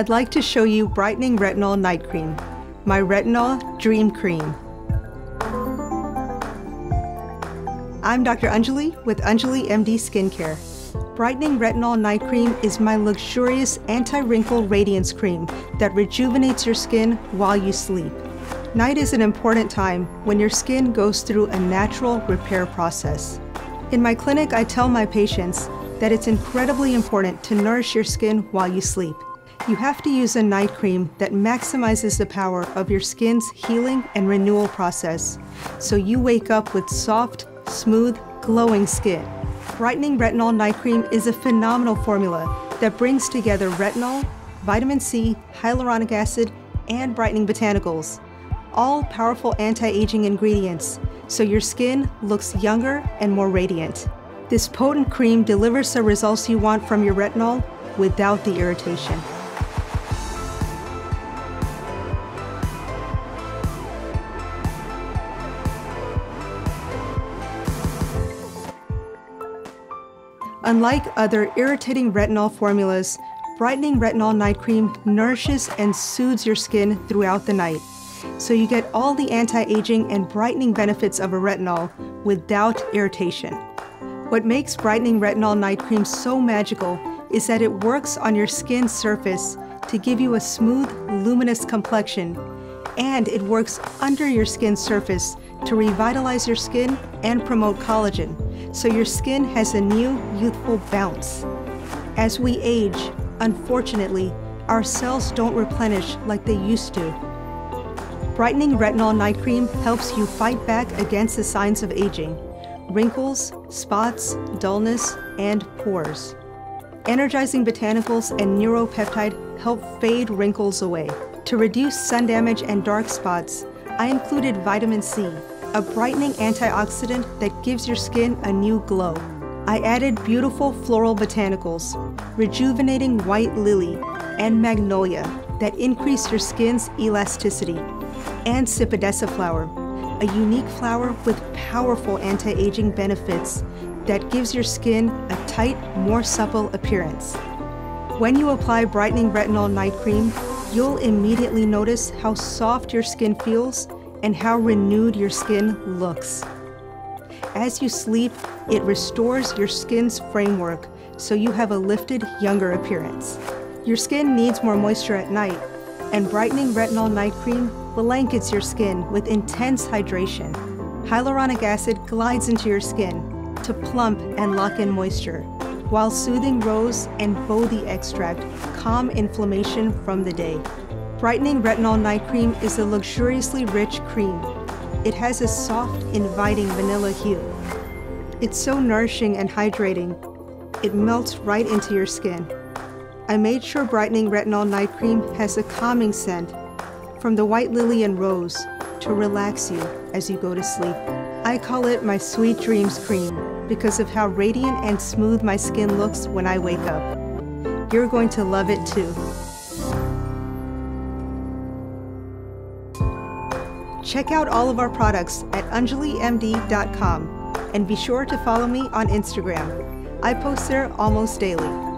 I'd like to show you Brightening Retinol Night Cream, my Retinol Dream Cream. I'm Dr. Anjali with Anjali MD Skincare. Brightening Retinol Night Cream is my luxurious anti-wrinkle radiance cream that rejuvenates your skin while you sleep. Night is an important time when your skin goes through a natural repair process. In my clinic, I tell my patients that it's incredibly important to nourish your skin while you sleep. You have to use a night cream that maximizes the power of your skin's healing and renewal process so you wake up with soft, smooth, glowing skin. Brightening Retinol Night Cream is a phenomenal formula that brings together retinol, vitamin C, hyaluronic acid, and brightening botanicals. All powerful anti-aging ingredients, so your skin looks younger and more radiant. This potent cream delivers the results you want from your retinol without the irritation. Unlike other irritating retinol formulas, Brightening Retinol Night Cream nourishes and soothes your skin throughout the night, so you get all the anti-aging and brightening benefits of a retinol without irritation. What makes Brightening Retinol Night Cream so magical is that it works on your skin's surface to give you a smooth, luminous complexion, and it works under your skin's surface to revitalize your skin and promote collagen, so your skin has a new, youthful bounce. As we age, unfortunately, our cells don't replenish like they used to. Brightening Retinol Night Cream helps you fight back against the signs of aging wrinkles, spots, dullness, and pores. Energizing botanicals and neuropeptide help fade wrinkles away. To reduce sun damage and dark spots, I included vitamin C, a brightening antioxidant that gives your skin a new glow. I added beautiful floral botanicals, rejuvenating white lily, and magnolia that increase your skin's elasticity, and Cipadessa flower, a unique flower with powerful anti-aging benefits that gives your skin a tight, more supple appearance. When you apply Brightening Retinol Night Cream, you'll immediately notice how soft your skin feels and how renewed your skin looks. As you sleep, it restores your skin's framework so you have a lifted, younger appearance. Your skin needs more moisture at night, and Brightening Retinol Night Cream blankets your skin with intense hydration. Hyaluronic acid glides into your skin to plump and lock in moisture, while soothing rose and bothy extract calm inflammation from the day. Brightening Retinol Night Cream is a luxuriously rich cream. It has a soft, inviting vanilla hue. It's so nourishing and hydrating. It melts right into your skin. I made sure Brightening Retinol Night Cream has a calming scent from the white lily and rose to relax you as you go to sleep. I call it my Sweet Dreams Cream because of how radiant and smooth my skin looks when I wake up. You're going to love it too. Check out all of our products at anjalimd.com and be sure to follow me on Instagram. I post there almost daily.